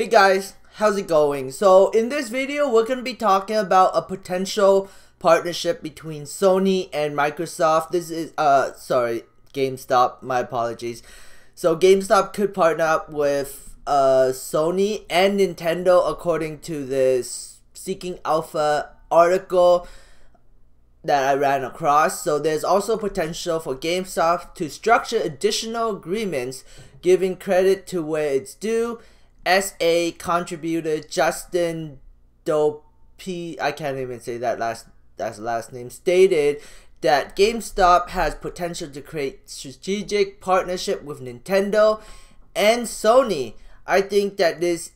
Hey guys, how's it going? So in this video, we're going to be talking about a potential partnership between Sony and Microsoft. This is, uh, sorry, GameStop, my apologies. So GameStop could partner up with uh, Sony and Nintendo according to this Seeking Alpha article that I ran across. So there's also potential for GameStop to structure additional agreements giving credit to where it's due SA contributor Justin Dopey, I can't even say that last that's last name, stated that GameStop has potential to create strategic partnership with Nintendo and Sony. I think that this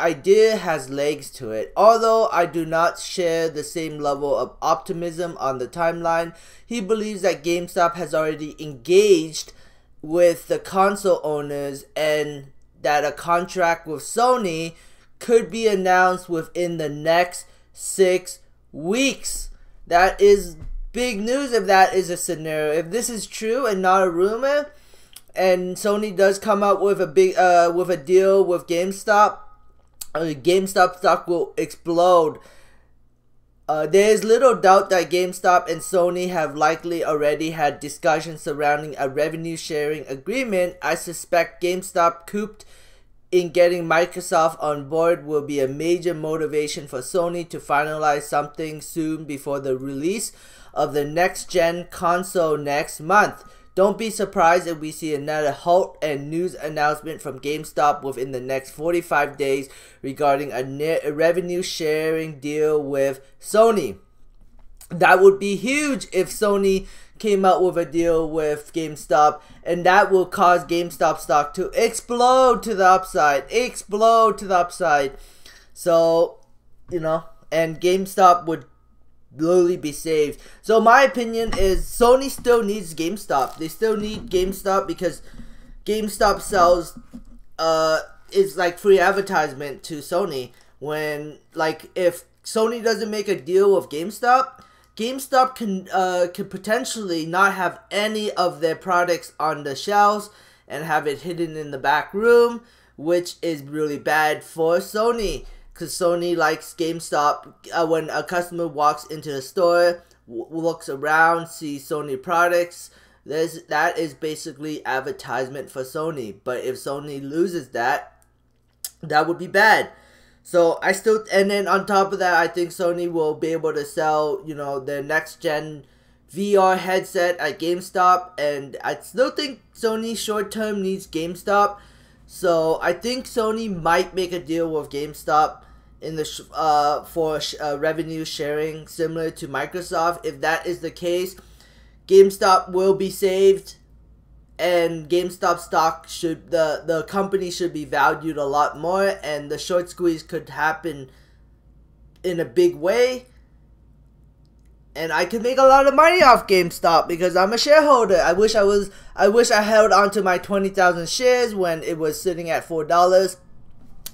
idea has legs to it. Although I do not share the same level of optimism on the timeline, he believes that GameStop has already engaged with the console owners and that a contract with Sony could be announced within the next six weeks. That is big news if that is a scenario. If this is true and not a rumor, and Sony does come out with a big uh with a deal with GameStop, uh, GameStop stock will explode. Uh, there is little doubt that GameStop and Sony have likely already had discussions surrounding a revenue sharing agreement. I suspect GameStop cooped in getting Microsoft on board will be a major motivation for Sony to finalize something soon before the release of the next gen console next month. Don't be surprised if we see another halt and news announcement from GameStop within the next 45 days regarding a, revenue sharing deal with Sony. That would be huge if Sony came out with a deal with GameStop, and that will cause GameStop stock to explode to the upside, explode to the upside. So, you know, and GameStop would literally be saved. So my opinion is Sony still needs GameStop. They still need GameStop because GameStop sells uh is like free advertisement to Sony when like if Sony doesn't make a deal with GameStop, GameStop can uh could potentially not have any of their products on the shelves and have it hidden in the back room, which is really bad for Sony because Sony likes GameStop. Uh, when a customer walks into the store, looks around, sees Sony products, there's that is basically advertisement for Sony. But if Sony loses that, that would be bad. So I still, and then on top of that, I think Sony will be able to sell, you know, their next gen VR headset at GameStop, and I still think Sony short term needs GameStop. So I think Sony might make a deal with GameStop in the uh, for uh, revenue sharing similar to Microsoft. If that is the case, GameStop will be saved and GameStop stock should the the company should be valued a lot more and the short squeeze could happen in a big way. And I could make a lot of money off GameStop because I'm a shareholder. I wish I was I wish I held onto my 20,000 shares when it was sitting at $4.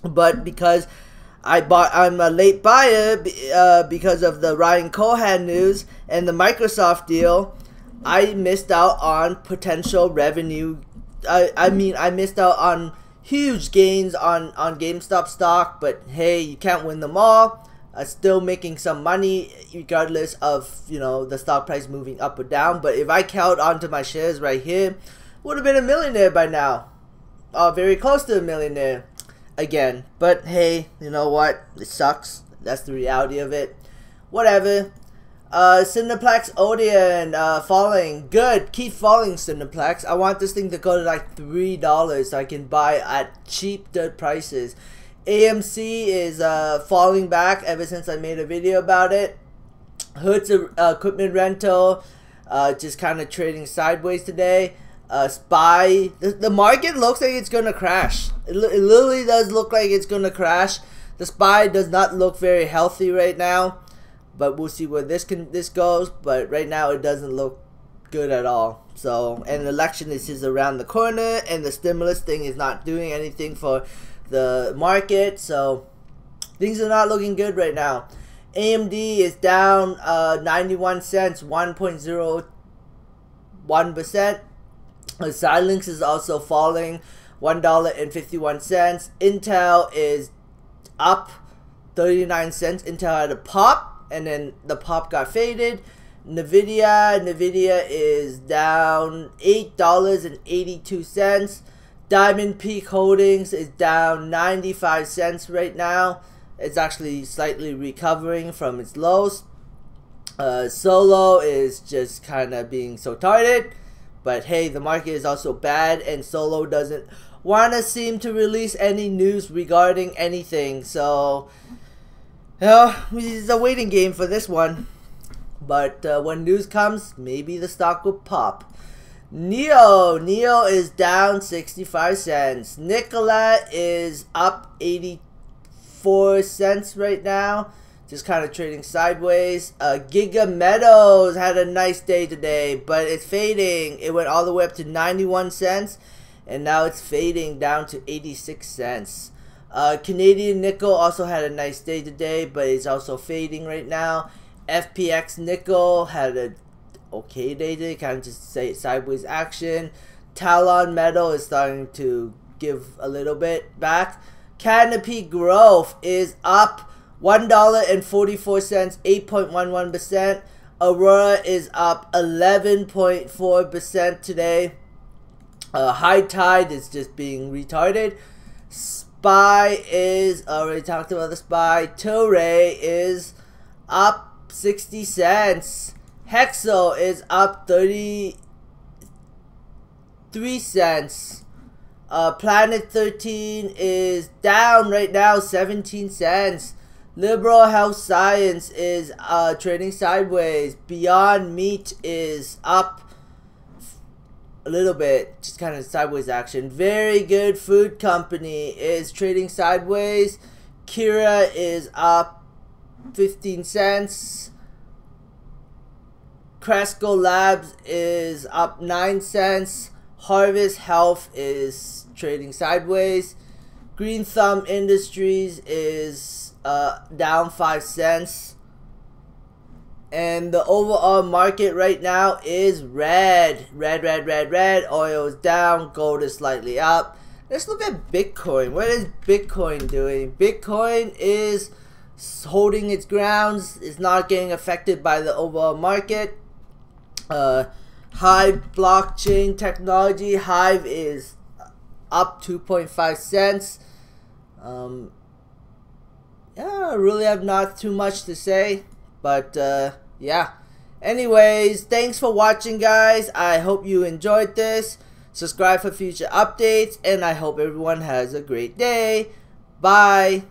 But because I bought. I'm a late buyer uh, because of the Ryan Cohen news and the Microsoft deal. I missed out on potential revenue. I I mean, I missed out on huge gains on on GameStop stock. But hey, you can't win them all. I'm still making some money regardless of you know the stock price moving up or down. But if I count onto my shares right here, would have been a millionaire by now. Uh, very close to a millionaire again. But hey, you know what? It sucks. That's the reality of it. Whatever. Uh, Cineplex Odeon uh, falling. Good. Keep falling, Cineplex. I want this thing to go to like $3 so I can buy at cheap dirt prices. AMC is uh, falling back ever since I made a video about it. Hoods uh, Equipment Rental uh, just kind of trading sideways today uh, SPY. The, the market looks like it's gonna crash. It, it literally does look like it's gonna crash. The SPY does not look very healthy right now, but we'll see where this can this goes. But right now, it doesn't look good at all. So, and election is just around the corner, and the stimulus thing is not doing anything for the market. So, things are not looking good right now. AMD is down uh, 91 cents, 1.01 percent. Xilinx is also falling $1.51. Intel is up 39 cents. Intel had a pop, and then the pop got faded. Nvidia, Nvidia is down $8.82. Diamond Peak Holdings is down 95 cents right now. It's actually slightly recovering from its lows. Uh, Solo is just kind of being so tired. But hey, the market is also bad, and Solo doesn't want to seem to release any news regarding anything. So, know, it's a waiting game for this one. But uh, when news comes, maybe the stock will pop. NIO, NIO is down 65 cents. Nikola is up 84 cents right now. Just kind of trading sideways. Uh, Giga Metals had a nice day today, but it's fading. It went all the way up to 91 cents, and now it's fading down to 86 cents. Uh, Canadian Nickel also had a nice day today, but it's also fading right now. FPX Nickel had a okay day today, kind of just say sideways action. Talon Metal is starting to give a little bit back. Canopy Growth is up $1.44, 8.11%. Aurora is up 11.4% today. Uh, High Tide is just being retarded. Spy is, already talked about the Spy. Tilray is up 60 cents. Hexo is up 33 cents. Uh, Planet 13 is down right now 17 cents. Liberty Health Science is uh, trading sideways. Beyond Meat is up a little bit, just kind of sideways action. Very Good Food Company is trading sideways. Kira is up 15 cents. Cresco Labs is up 9 cents. Harvest Health is trading sideways. Green Thumb Industries is uh, down 5 cents. And the overall market right now is red. Red, red, red, red. Oil is down. Gold is slightly up. Let's look at Bitcoin. What is Bitcoin doing? Bitcoin is holding its grounds. It's not getting affected by the overall market. Uh, Hive blockchain technology. Hive is up 2.5 cents. Um, I really have not too much to say, but uh, yeah. Anyways, thanks for watching, guys. I hope you enjoyed this. Subscribe for future updates, and I hope everyone has a great day. Bye.